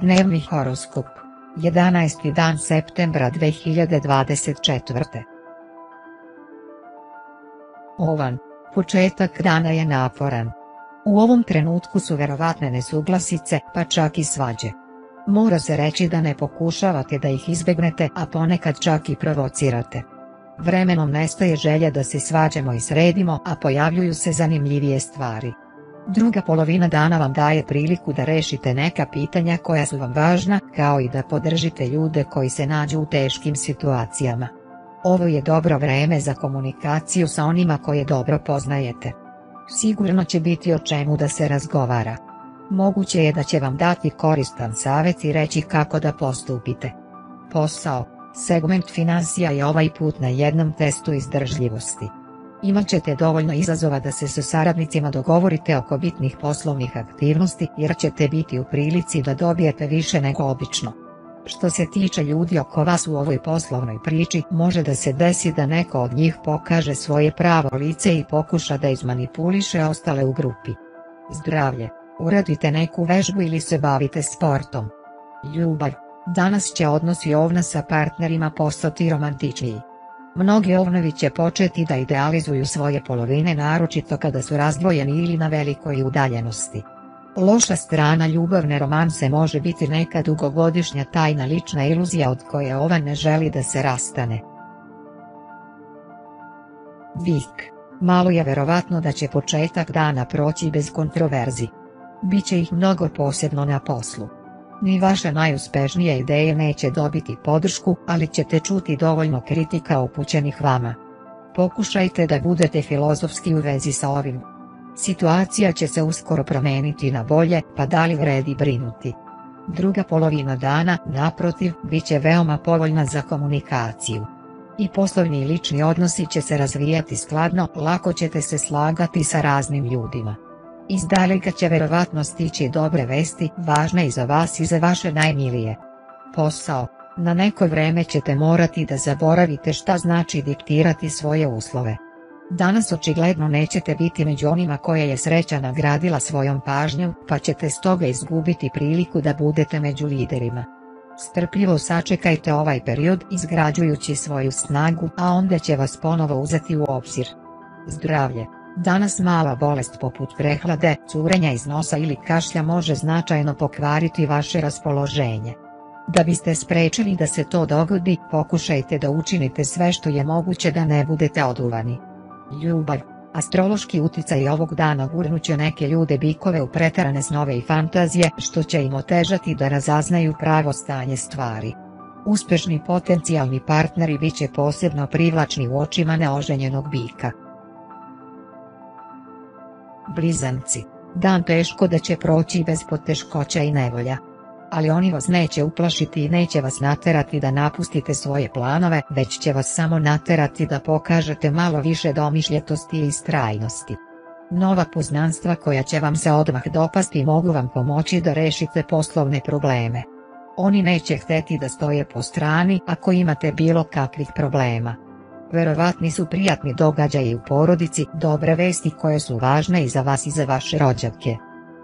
Dnevni horoskop. 11. dan septembra 2024. Ovan. Početak dana je naporan. U ovom trenutku su verovatne nesuglasice, pa čak i svađe. Mora se reći da ne pokušavate da ih izbegnete, a ponekad čak i provocirate. Vremenom nestaje želja da se svađamo i sredimo, a pojavljuju se zanimljivije stvari. Druga polovina dana vam daje priliku da rešite neka pitanja koja su vam važna, kao i da podržite ljude koji se nađu u teškim situacijama. Ovo je dobro vreme za komunikaciju sa onima koje dobro poznajete. Sigurno će biti o čemu da se razgovara. Moguće je da će vam dati koristan savjet i reći kako da postupite. Posao, segment financija je ovaj put na jednom testu izdržljivosti. Imat ćete dovoljno izazova da se sa saradnicima dogovorite oko bitnih poslovnih aktivnosti jer ćete biti u prilici da dobijete više nego obično. Što se tiče ljudi oko vas u ovoj poslovnoj priči, može da se desi da neko od njih pokaže svoje pravo lice i pokuša da izmanipuliše ostale u grupi. Zdravlje, uradite neku vežbu ili se bavite sportom. Ljubav, danas će odnosi ovna sa partnerima postati romantičniji. Mnogi ovnovi će početi da idealizuju svoje polovine naročito kada su razdvojeni ili na velikoj udaljenosti. Loša strana ljubavne romanse može biti neka dugogodišnja tajna lična iluzija od koje ova ne želi da se rastane. Vik. Malo je verovatno da će početak dana proći bez kontroverzi. Biće ih mnogo posebno na poslu. Ni vaše najuspešnije ideje neće dobiti podršku, ali ćete čuti dovoljno kritika upućenih vama. Pokušajte da budete filozofski u vezi sa ovim. Situacija će se uskoro promeniti na bolje, pa da li vredi brinuti. Druga polovina dana, naprotiv, bit će veoma povoljna za komunikaciju. I poslovni i lični odnosi će se razvijati skladno, lako ćete se slagati sa raznim ljudima. Iz daleka će verovatno stići dobre vesti, važne i za vas i za vaše najmilije. Posao, na neko vreme ćete morati da zaboravite šta znači diktirati svoje uslove. Danas očigledno nećete biti među onima koje je sreća nagradila svojom pažnjom, pa ćete stoga izgubiti priliku da budete među liderima. Strpljivo sačekajte ovaj period izgrađujući svoju snagu, a onda će vas ponovo uzeti u obzir. Zdravlje Danas mala bolest poput prehlade, curenja iz nosa ili kašlja može značajno pokvariti vaše raspoloženje. Da biste sprečili da se to dogodi, pokušajte da učinite sve što je moguće da ne budete oduvani. Ljubav, astrološki uticaj ovog dana gurnuće neke ljude bikove u pretarane snove i fantazije što će im otežati da razaznaju pravo stanje stvari. Uspešni potencijalni partneri bit će posebno privlačni u očima neoženjenog bika. Blizanci, dan teško da će proći bez poteškoća i nevolja. Ali oni vas neće uplašiti i neće vas naterati da napustite svoje planove, već će vas samo naterati da pokažete malo više domišljetosti i istrajnosti. Nova poznanstva koja će vam se odmah dopasti mogu vam pomoći da rešite poslovne probleme. Oni neće hteti da stoje po strani ako imate bilo kakvih problema. Verovatni su prijatni događaji u porodici, dobre vesti koje su važne i za vas i za vaše rođake.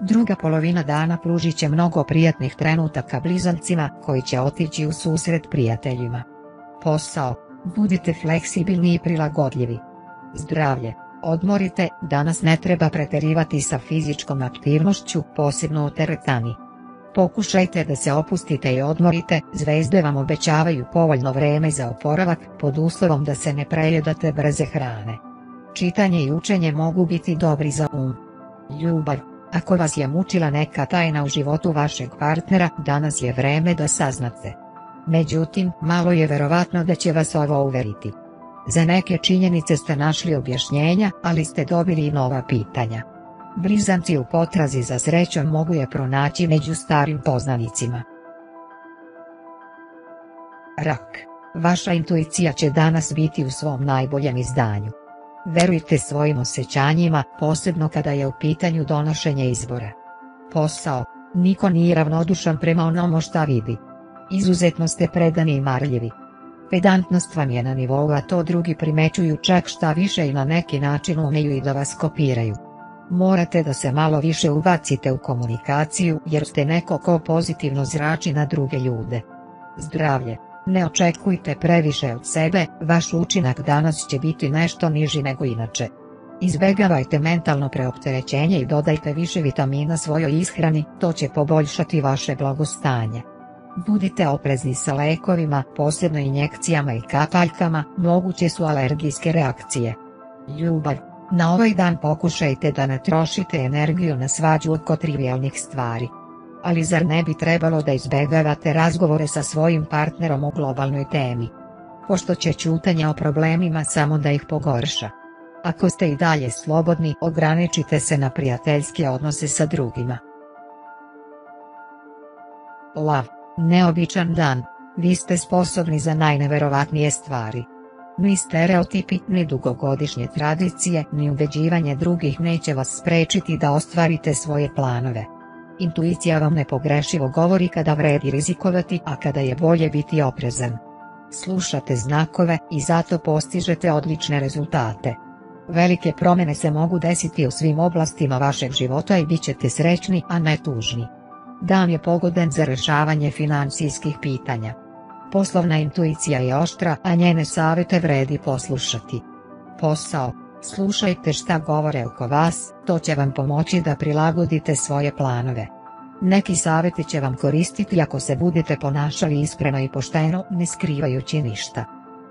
Druga polovina dana pružit će mnogo prijatnih trenutaka blizancima koji će otići u susret prijateljima. Posao, budite fleksibilni i prilagodljivi. Zdravlje, odmorite, danas ne treba preterivati sa fizičkom aktivnošću, posebno u teretani. Pokušajte da se opustite i odmorite, zvezde vam obećavaju povoljno vreme za oporavak pod uslovom da se ne prejedate brze hrane. Čitanje i učenje mogu biti dobri za um. Ljubav, ako vas je mučila neka tajna u životu vašeg partnera, danas je vreme da saznate. Međutim, malo je verovatno da će vas ovo uveriti. Za neke činjenice ste našli objašnjenja, ali ste dobili i nova pitanja. Blizanci u potrazi za srećom mogu je pronaći među starim poznanicima. Rak. Vaša intuicija će danas biti u svom najboljem izdanju. Verujte svojim osjećanjima, posebno kada je u pitanju donošenje izbora. Posao. Niko nije ravnodušan prema onomu šta vidi. Izuzetno ste predani i marljivi. Pedantnost vam je na nivou a to drugi primećuju čak šta više i na neki način umeju i da vas kopiraju. Morate da se malo više ubacite u komunikaciju jer ste neko ko pozitivno zrači na druge ljude. Zdravlje. Ne očekujte previše od sebe, vaš učinak danas će biti nešto niži nego inače. Izbegavajte mentalno preopterećenje i dodajte više vitamina svojoj ishrani, to će poboljšati vaše blagostanje. Budite oprezni sa lekovima, posebno injekcijama i kapaljkama, moguće su alergijske reakcije. Ljubav. Na ovaj dan pokušajte da ne trošite energiju na svađu oko trivialnih stvari. Ali zar ne bi trebalo da izbegavate razgovore sa svojim partnerom o globalnoj temi? Pošto će čutanje o problemima samo da ih pogorša. Ako ste i dalje slobodni, ograničite se na prijateljske odnose sa drugima. Lav. Neobičan dan. Vi ste sposobni za najneverovatnije stvari. Ni stereotipi, ni dugogodišnje tradicije, ni ubeđivanje drugih neće vas sprečiti da ostvarite svoje planove. Intuicija vam nepogrešivo govori kada vredi rizikovati, a kada je bolje biti oprezan. Slušate znakove i zato postižete odlične rezultate. Velike promjene se mogu desiti u svim oblastima vašeg života i bit ćete srećni, a ne tužni. Dan je pogodan za rješavanje financijskih pitanja. Poslovna intuicija je oštra, a njene savjete vredi poslušati. Posao. Slušajte šta govore oko vas, to će vam pomoći da prilagodite svoje planove. Neki savjeti će vam koristiti ako se budete ponašali iskreno i pošteno, ne skrivajući ništa.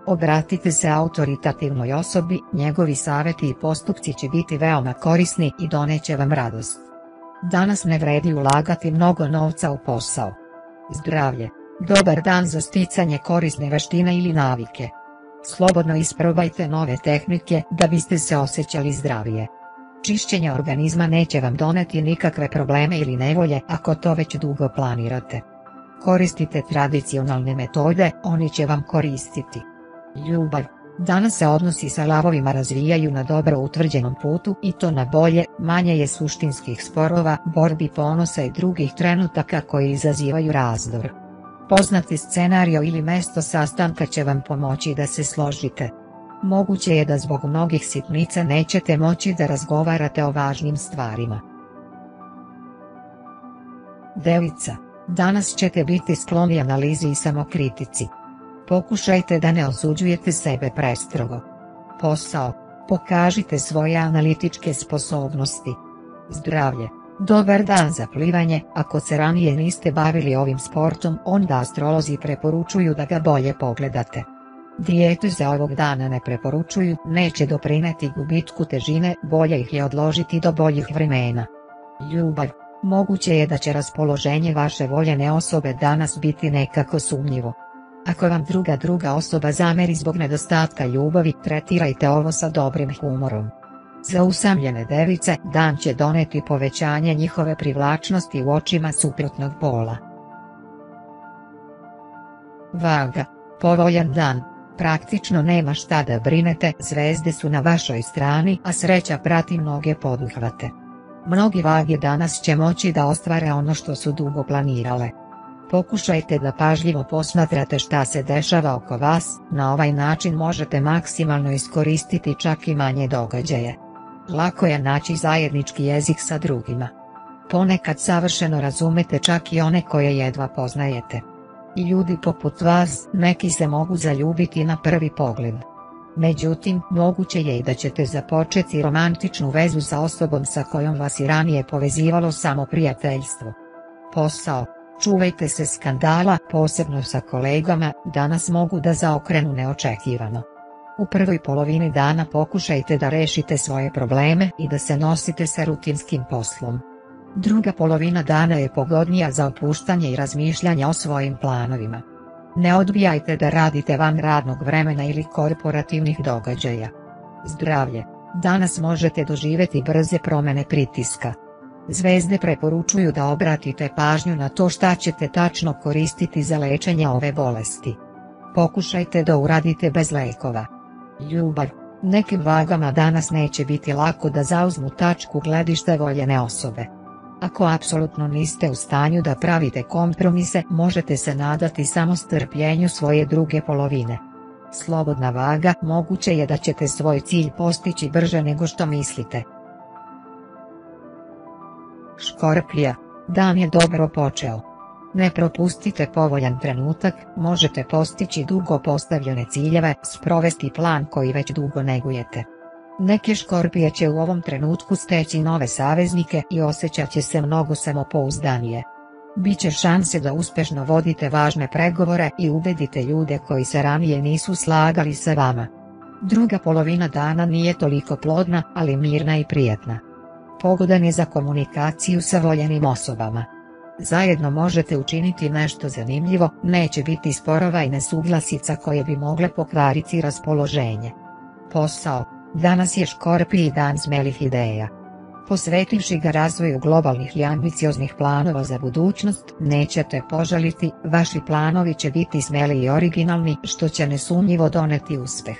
Obratite se autoritativnoj osobi, njegovi savjeti i postupci će biti veoma korisni i doneće vam radost. Danas ne vredi ulagati mnogo novca u posao. Zdravlje. Dobar dan za sticanje korisne veštine ili navike. Slobodno isprobajte nove tehnike da biste se osjećali zdravije. Čišćenje organizma neće vam doneti nikakve probleme ili nevolje ako to već dugo planirate. Koristite tradicionalne metode, oni će vam koristiti. Ljubav. Danas se odnosi sa lavovima razvijaju na dobro utvrđenom putu i to na bolje, manje je suštinskih sporova, borbi ponosa i drugih trenutaka koji izazivaju razdor. Poznati scenario ili mesto sastanka će vam pomoći da se složite. Moguće je da zbog mnogih sitnica nećete moći da razgovarate o važnim stvarima. Devica, danas ćete biti skloni analizi i samokritici. Pokušajte da ne osuđujete sebe prestrogo. Posao. Pokažite svoje analitičke sposobnosti. Zdravlje. Dobar dan za plivanje, ako se ranije niste bavili ovim sportom onda astrolozi preporučuju da ga bolje pogledate. Dijete za ovog dana ne preporučuju, neće doprineti gubitku težine, bolje ih je odložiti do boljih vremena. Ljubav. Moguće je da će raspoloženje vaše voljene osobe danas biti nekako sumnjivo. Ako vam druga druga osoba zameri zbog nedostatka ljubavi, tretirajte ovo sa dobrim humorom. Za usamljene device, dan će doneti povećanje njihove privlačnosti u očima suprotnog pola. Vaga. Povoljan dan. Praktično nema šta da brinete, zvezde su na vašoj strani, a sreća prati mnoge poduhvate. Mnogi vage danas će moći da ostvare ono što su dugo planirale. Pokušajte da pažljivo posmatrate šta se dešava oko vas, na ovaj način možete maksimalno iskoristiti čak i manje događaje. Lako je naći zajednički jezik sa drugima. Ponekad savršeno razumete čak i one koje jedva poznajete. I ljudi poput vas, neki se mogu zaljubiti na prvi pogled. Međutim, moguće je i da ćete započeti romantičnu vezu sa osobom sa kojom vas i ranije povezivalo samo prijateljstvo. Posao Čuvajte se skandala, posebno sa kolegama, danas mogu da zaokrenu neočekivano. U prvoj polovini dana pokušajte da rešite svoje probleme i da se nosite sa rutinskim poslom. Druga polovina dana je pogodnija za opuštanje i razmišljanje o svojim planovima. Ne odbijajte da radite van radnog vremena ili korporativnih događaja. Zdravlje. Danas možete doživjeti brze promjene pritiska. Zvezde preporučuju da obratite pažnju na to šta ćete tačno koristiti za lečenje ove bolesti. Pokušajte da uradite bez lekova. Ljubav. Nekim vagama danas neće biti lako da zauzmu tačku gledište voljene osobe. Ako apsolutno niste u stanju da pravite kompromise, možete se nadati samo strpljenju svoje druge polovine. Slobodna vaga, moguće je da ćete svoj cilj postići brže nego što mislite. Škorpija, dan je dobro počeo. Ne propustite povoljan trenutak, možete postići dugo postavljene ciljeve, sprovesti plan koji već dugo negujete. Neke škorpije će u ovom trenutku steći nove saveznike i osjećat će se mnogo samopouzdanije. Biće šanse da uspješno vodite važne pregovore i ubedite ljude koji se ranije nisu slagali sa vama. Druga polovina dana nije toliko plodna, ali mirna i prijatna. Pogodan je za komunikaciju sa voljenim osobama. Zajedno možete učiniti nešto zanimljivo, neće biti sporova i nesuglasica koje bi mogle pokvariti raspoloženje. Posao, danas je škorpiji dan smelih ideja. Posvetivši ga razvoju globalnih i ambicioznih planova za budućnost, nećete požaliti, vaši planovi će biti smeli i originalni što će nesumnjivo doneti uspjeh.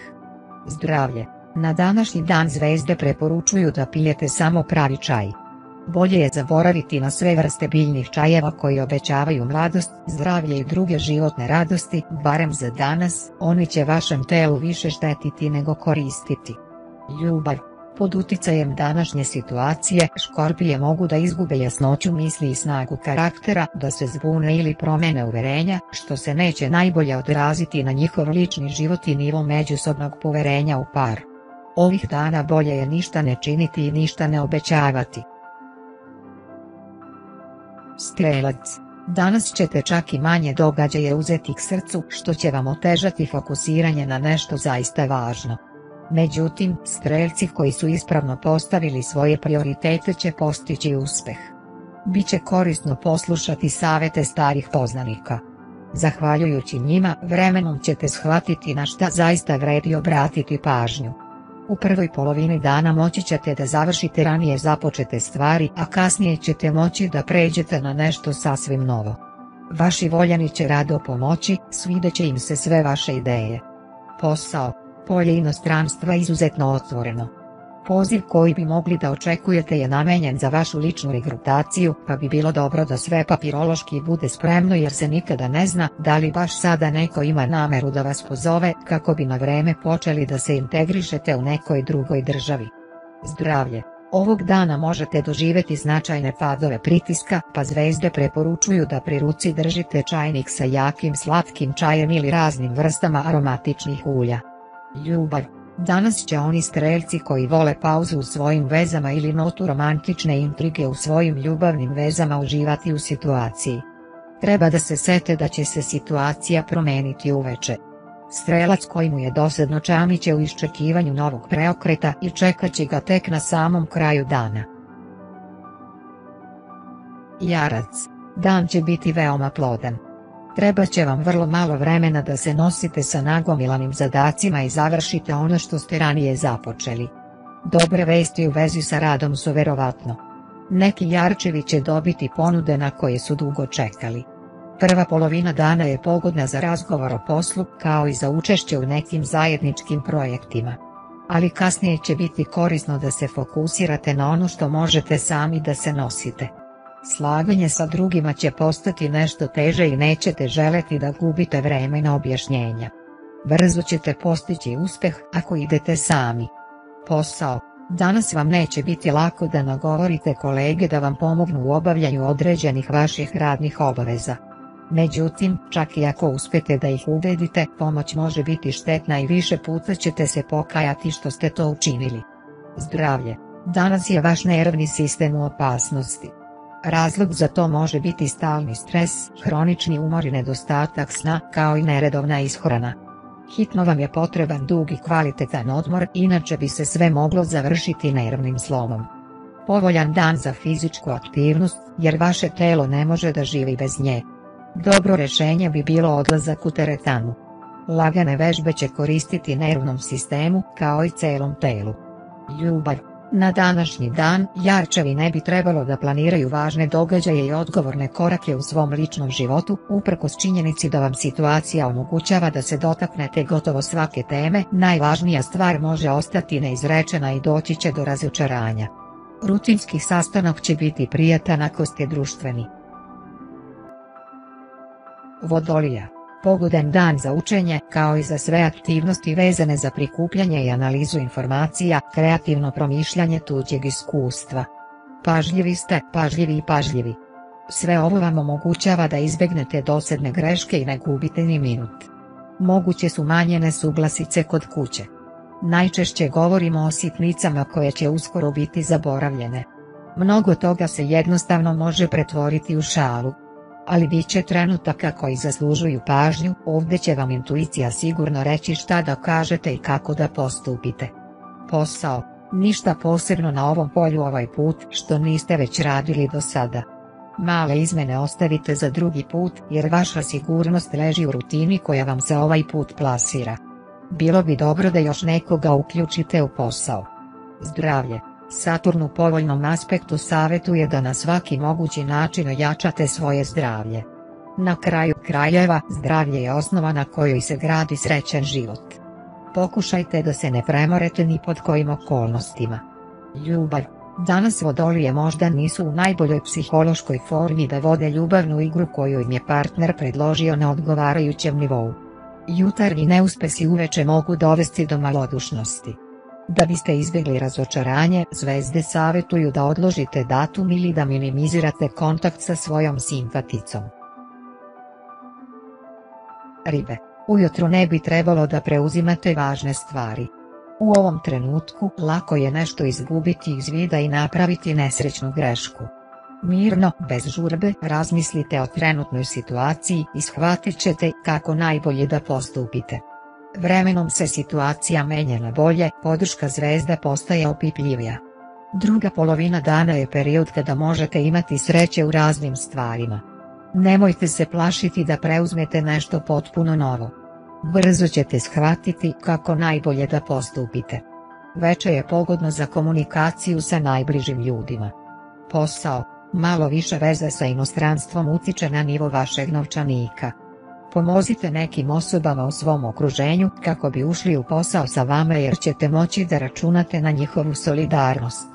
Zdravlje, na današnji dan zvezde preporučuju da pijete samo pravi čaj. Bolje je zaboraviti na sve vrste biljnih čajeva koji obećavaju mladost, zdravlje i druge životne radosti, barem za danas, oni će vašem telu više štetiti nego koristiti. Ljubav pod uticajem današnje situacije škorpije mogu da izgube jasnoću misli i snagu karaktera, da se zbune ili promene uverenja, što se neće najbolje odraziti na njihov lični život i nivo međusobnog poverenja u par. Ovih dana bolje je ništa ne činiti i ništa ne obećavati. Strelac. Danas ćete čak i manje događaje uzeti k srcu što će vam otežati fokusiranje na nešto zaista važno. Međutim, strelci koji su ispravno postavili svoje prioritete će postići uspjeh. Biće korisno poslušati savete starih poznanika. Zahvaljujući njima, vremenom ćete shvatiti na šta zaista vredi obratiti pažnju. U prvoj polovini dana moći ćete da završite ranije započete stvari, a kasnije ćete moći da pređete na nešto sasvim novo. Vaši voljani će rado pomoći, svideće im se sve vaše ideje. Posao, polje inostranstva izuzetno otvoreno. Poziv koji bi mogli da očekujete je namenjen za vašu ličnu regrutaciju, pa bi bilo dobro da sve papirološki bude spremno jer se nikada ne zna da li baš sada neko ima nameru da vas pozove kako bi na vreme počeli da se integrišete u nekoj drugoj državi. Zdravlje Ovog dana možete doživjeti značajne padove pritiska, pa zvezde preporučuju da pri ruci držite čajnik sa jakim slatkim čajem ili raznim vrstama aromatičnih ulja. Ljubav. Danas će oni strelci koji vole pauzu u svojim vezama ili notu romantične intrige u svojim ljubavnim vezama uživati u situaciji. Treba da se sete da će se situacija promeniti uveče. Strelac koji mu je dosadno čamiće u iščekivanju novog preokreta i čekat će ga tek na samom kraju dana. Jarac. Dan će biti veoma plodan. Treba će vam vrlo malo vremena da se nosite sa nagomilanim zadacima i završite ono što ste ranije započeli. Dobre vesti u vezi sa radom su verovatno. Neki jarčevi će dobiti ponude na koje su dugo čekali. Prva polovina dana je pogodna za razgovor o poslu kao i za učešće u nekim zajedničkim projektima. Ali kasnije će biti korisno da se fokusirate na ono što možete sami da se nosite. Slaganje sa drugima će postati nešto teže i nećete želeti da gubite vreme na objašnjenja. Brzo ćete postići uspjeh ako idete sami. Posao Danas vam neće biti lako da nagovorite kolege da vam pomognu u obavljanju određenih vaših radnih obaveza. Međutim, čak i ako uspete da ih ubedite, pomoć može biti štetna i više puta ćete se pokajati što ste to učinili. Zdravlje. Danas je vaš nervni sistem u opasnosti. Razlog za to može biti stalni stres, hronični umor i nedostatak sna kao i neredovna ishrana. Hitno vam je potreban dug i kvalitetan odmor inače bi se sve moglo završiti nervnim slomom. Povoljan dan za fizičku aktivnost jer vaše telo ne može da živi bez nje. Dobro rješenje bi bilo odlazak u teretanu. Lagane vežbe će koristiti nervnom sistemu kao i celom telu. Ljubav na današnji dan, Jarčevi ne bi trebalo da planiraju važne događaje i odgovorne korake u svom ličnom životu, uprkos činjenici da vam situacija omogućava da se dotaknete gotovo svake teme, najvažnija stvar može ostati neizrečena i doći će do razočaranja. Rutinski sastanak će biti prijatan ako ste društveni. Vodolija Pogodan dan za učenje, kao i za sve aktivnosti vezane za prikupljanje i analizu informacija, kreativno promišljanje tuđeg iskustva. Pažljivi ste, pažljivi i pažljivi. Sve ovo vam omogućava da izbegnete dosadne greške i ne gubite ni minut. Moguće su manje nesuglasice kod kuće. Najčešće govorimo o sitnicama koje će uskoro biti zaboravljene. Mnogo toga se jednostavno može pretvoriti u šalu. Ali bit će trenutaka koji zaslužuju pažnju, ovdje će vam intuicija sigurno reći šta da kažete i kako da postupite. Posao, ništa posebno na ovom polju ovaj put što niste već radili do sada. Male izmene ostavite za drugi put jer vaša sigurnost leži u rutini koja vam se ovaj put plasira. Bilo bi dobro da još nekoga uključite u posao. Zdravlje. Saturn u povoljnom aspektu savjetuje da na svaki mogući način ojačate svoje zdravlje. Na kraju krajeva zdravlje je osnova na kojoj se gradi srećan život. Pokušajte da se ne premorete ni pod kojim okolnostima. Ljubav. Danas vodolije možda nisu u najboljoj psihološkoj formi da vode ljubavnu igru koju im je partner predložio na odgovarajućem nivou. Jutarnji neuspesi uveče mogu dovesti do malodušnosti. Da biste izbjegli razočaranje, zvezde savjetuju da odložite datum ili da minimizirate kontakt sa svojom simpaticom. Ribe, ujutro ne bi trebalo da preuzimate važne stvari. U ovom trenutku lako je nešto izgubiti iz vida i napraviti nesrećnu grešku. Mirno, bez žurbe, razmislite o trenutnoj situaciji i shvatit ćete kako najbolje da postupite. Vremenom se situacija menja na bolje, podrška zvezda postaje opipljivija. Druga polovina dana je period kada možete imati sreće u raznim stvarima. Nemojte se plašiti da preuzmete nešto potpuno novo. Brzo ćete shvatiti kako najbolje da postupite. Veče je pogodno za komunikaciju sa najbližim ljudima. Posao, malo više veze sa inostranstvom utiče na nivo vašeg novčanika. Pomozite nekim osobama u svom okruženju kako bi ušli u posao sa vama jer ćete moći da računate na njihovu solidarnost.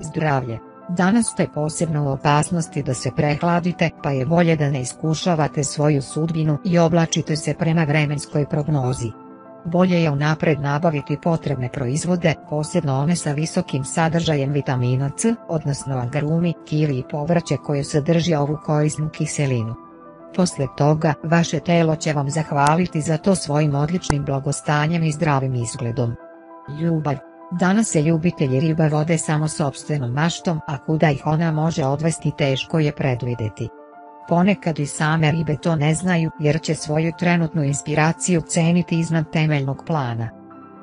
Zdravlje. Danas ste posebno u opasnosti da se prehladite pa je bolje da ne iskušavate svoju sudbinu i oblačite se prema vremenskoj prognozi. Bolje je unapred nabaviti potrebne proizvode, posebno one sa visokim sadržajem vitamina C, odnosno agrumi, kili i povrće koje sadrži ovu korisnu kiselinu. Posle toga, vaše telo će vam zahvaliti za to svojim odličnim blagostanjem i zdravim izgledom. Ljubav. Danas se ljubitelji riba vode samo sobstvenom maštom, a kuda ih ona može odvesti teško je predvideti. Ponekad i same ribe to ne znaju jer će svoju trenutnu inspiraciju ceniti iznad temeljnog plana.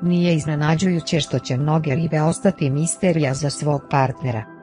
Nije iznenađujuće što će mnoge ribe ostati misterija za svog partnera.